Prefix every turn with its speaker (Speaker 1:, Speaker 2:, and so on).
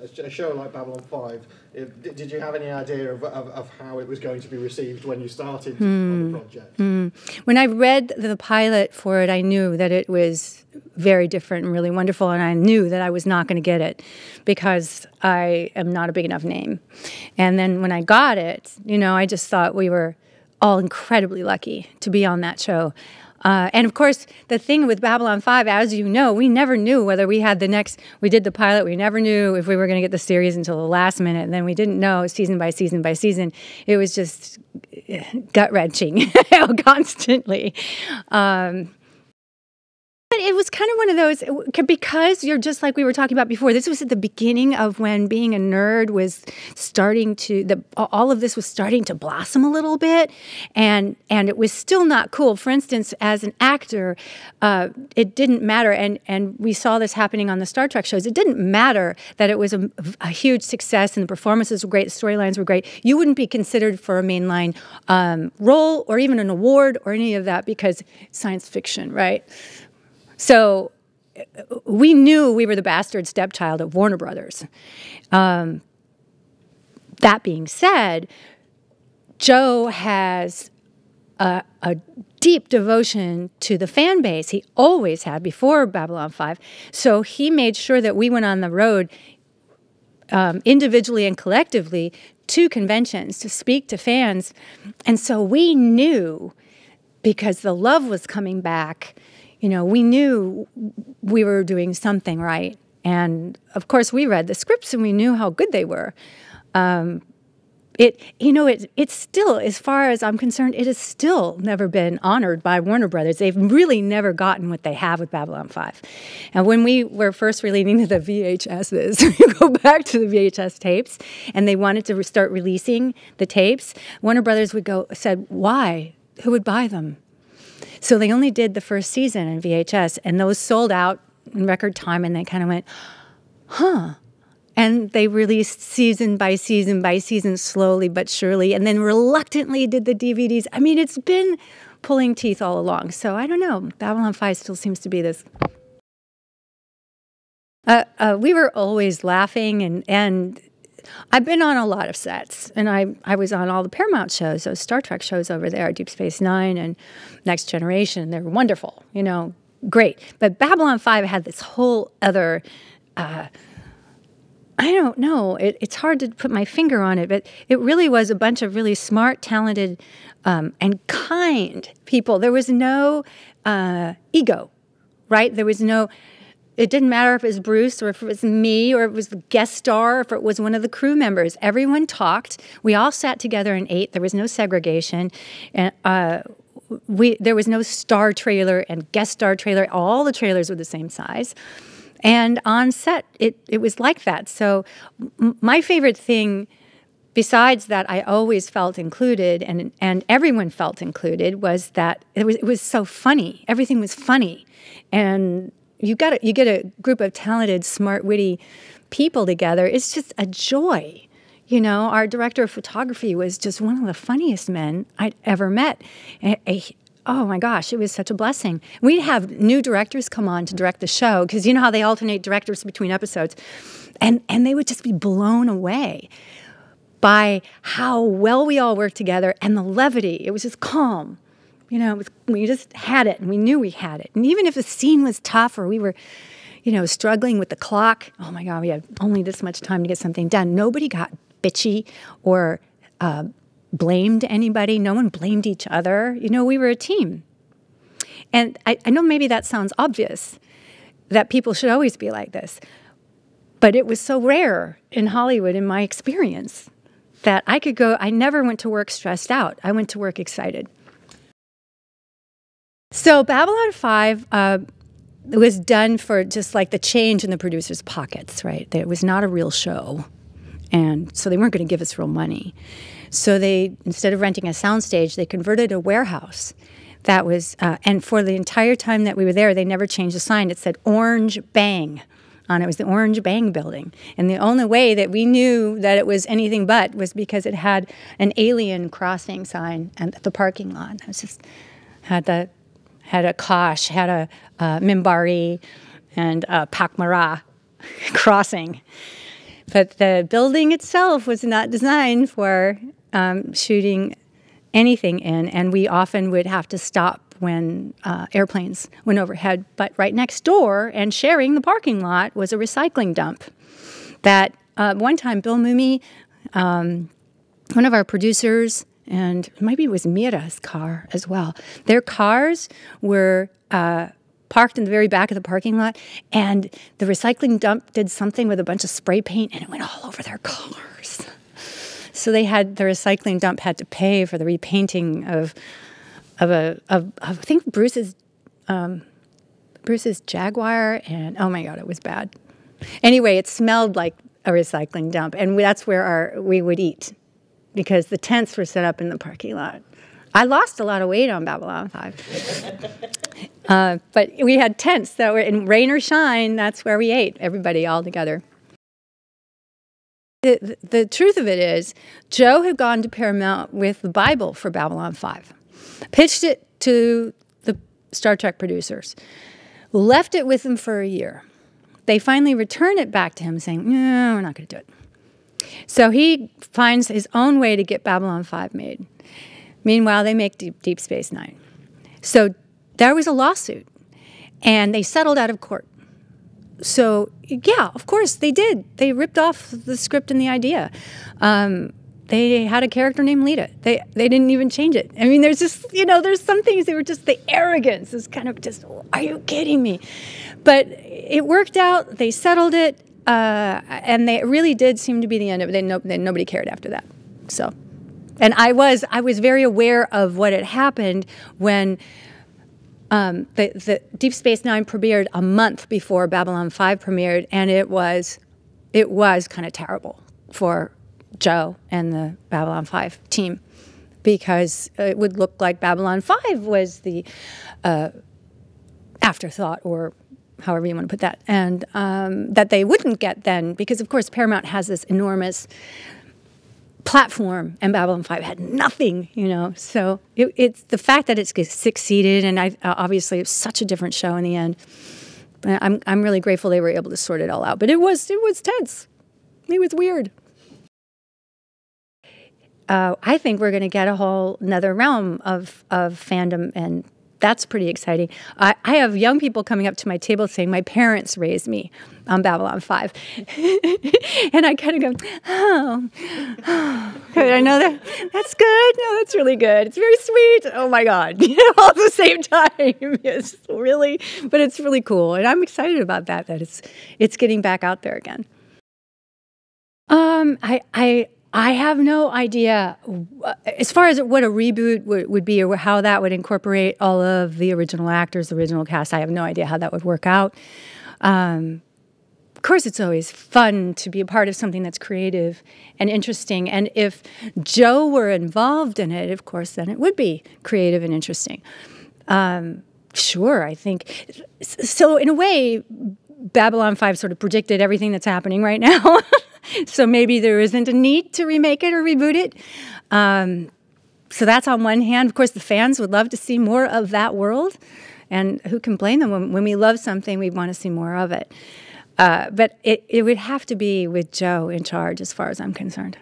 Speaker 1: A show like Babylon 5, if, did you have any idea of, of, of, how it was going to be received when you started mm. on the project? Mm.
Speaker 2: When I read the pilot for it, I knew that it was very different and really wonderful, and I knew that I was not going to get it because I am not a big enough name. And then when I got it, you know, I just thought we were all incredibly lucky to be on that show. Uh, and of course, the thing with Babylon 5, as you know, we never knew whether we had the next, we did the pilot, we never knew if we were going to get the series until the last minute. And then we didn't know season by season by season. It was just uh, gut wrenching constantly. Um, it was kind of one of those because you're just like we were talking about before. This was at the beginning of when being a nerd was starting to the all of this was starting to blossom a little bit, and and it was still not cool. For instance, as an actor, uh, it didn't matter, and and we saw this happening on the Star Trek shows. It didn't matter that it was a, a huge success and the performances were great, the storylines were great. You wouldn't be considered for a mainline um, role or even an award or any of that because science fiction, right? So we knew we were the bastard stepchild of Warner Brothers. Um, that being said, Joe has a, a, deep devotion to the fan base. He always had before Babylon 5. So he made sure that we went on the road um, individually and collectively to conventions to speak to fans. And so we knew because the love was coming back you know, we knew we were doing something right. And of course, we read the scripts and we knew how good they were. Um, it, you know, it, it's still, as far as I'm concerned, it has still never been honored by Warner Brothers. They've really never gotten what they have with Babylon 5. And when we were first releasing the VHSs, you go back to the VHS tapes, and they wanted to start releasing the tapes, Warner Brothers would go, said, why? Who would buy them? So they only did the first season in VHS, and those sold out in record time, and they kind of went, huh. And they released season by season by season, slowly but surely, and then reluctantly did the DVDs. I mean, it's been pulling teeth all along. So I don't know. Babylon 5 still seems to be this. Uh, uh, we were always laughing and, and I've been on a lot of sets, and I, I was on all the Paramount shows, those Star Trek shows over there, Deep Space Nine and Next Generation. They're wonderful, you know, great. But Babylon 5 had this whole other. Uh, I don't know. It, it's hard to put my finger on it, but it really was a bunch of really smart, talented, um, and kind people. There was no uh, ego, right? There was no it didn't matter if it was Bruce or if it was me or if it was the guest star or if it was one of the crew members. Everyone talked. We all sat together and ate. There was no segregation. And uh, we, there was no star trailer and guest star trailer. All the trailers were the same size. And on set, it, it was like that. So, m- my favorite thing, besides that, I always felt included and, and everyone felt included, was that it was, it was so funny. Everything was funny. And you got you get a group of talented, smart, witty people together. It's just a joy. You know, our director of photography was just one of the funniest men I'd ever met. A, a, oh my gosh, it was such a blessing. We'd have new directors come on to direct the show because you know how they alternate directors between episodes, and and they would just be blown away by how well we all worked together and the levity. It was just calm you know, was, we just had it and we knew we had it. And even if the scene was tough or we were, you know, struggling with the clock, oh my God, we had only this much time to get something done. Nobody got bitchy or uh, blamed anybody. No one blamed each other. You know, we were a team. And I, I know maybe that sounds obvious that people should always be like this, but it was so rare in Hollywood, in my experience, that I could go, I never went to work stressed out. I went to work excited. So Babylon 5 uh, was done for just like the change in the producer's pockets, right? It was not a real show. And so they weren't going to give us real money. So they, instead of renting a soundstage, they converted a warehouse that was, uh, and for the entire time that we were there, they never changed the sign. It said Orange Bang on it. Was the Orange Bang building. And the only way that we knew that it was anything but was because it had an alien crossing sign at the parking lot. It was just had the had a Kosh, had a uh, Minbari, and a Pakmara crossing. but the building itself was not designed for um, shooting anything in, and we often would have to stop when uh, airplanes went overhead. But right next door and sharing the parking lot was a recycling dump. That uh, one time, Bill Mumy, um, one of our producers, and maybe it was Mira's car as well. Their cars were uh, parked in the very back of the parking lot, and the recycling dump did something with a bunch of spray paint, and it went all over their cars. So they had the recycling dump had to pay for the repainting of of a of, of I think Bruce's um, Bruce's Jaguar, and oh my god, it was bad. Anyway, it smelled like a recycling dump, and that's where our we would eat because the tents were set up in the parking lot. I lost a lot of weight on Babylon 5. uh, but we had tents that were in rain or shine, that's where we ate, everybody all together. The, the truth of it is, Joe had gone to Paramount with the Bible for Babylon 5 pitched it to the Star Trek producers, left it with them for a year. They finally return it back to him saying, No, we're not going to do it. So he finds his own way to get Babylon 5 made. Meanwhile, they make Deep, Deep Space Nine. So there was a lawsuit, and they settled out of court. So, yeah, of course, they did. They ripped off the script and the idea. Um, they had a character named Lita. They they didn't even change it. I mean, there's just you know, there's some things they were just the arrogance is kind of just. Are you kidding me? But it worked out. They settled it, uh, and they really did seem to be the end of it. They, no, they, nobody cared after that. So, and I was I was very aware of what had happened when. Um, the, the Deep Space Nine premiered a month before Babylon Five premiered, and it was, it was kind of terrible for Joe and the Babylon 5 team because it would look like Babylon 5 was the uh, afterthought or however you want to put that, and um, that they wouldn't get then because, of course, Paramount has this enormous platform and Babylon 5 had nothing, you know. So it, it's the fact that it's succeeded, and I, obviously it's such a different show in the end. I'm, I'm really grateful they were able to sort it all out. But it was, it was tense. It was weird uh, I think we're going to get a whole another realm of of fandom, and that's pretty exciting. I, I have young people coming up to my table saying, "My parents raised me on Babylon 5. and I kind of go, "Oh, oh. I know that that's good. No, that's really good. It's very sweet. Oh my God, you know, all at the same time. it's really, but it's really cool, and I'm excited about that. That it's it's getting back out there again. Um, I I I have no idea as far as what a reboot would, would, be or how that would incorporate all of the original actors, the original cast. I have no idea how that would work out. Um, of course, it's always fun to be a part of something that's creative and interesting. And if Joe were involved in it, of course, then it would be creative and interesting. Um, sure, I think. So, in a way, Babylon 5 sort of predicted everything that's happening right now. so maybe there isn't a need to remake it or reboot it. Um, so that's on one hand. Of course, the fans would love to see more of that world. And who can blame them? When, when we love something, we want to see more of it. Uh, but it, it would have to be with Joe in charge, as far as I'm concerned.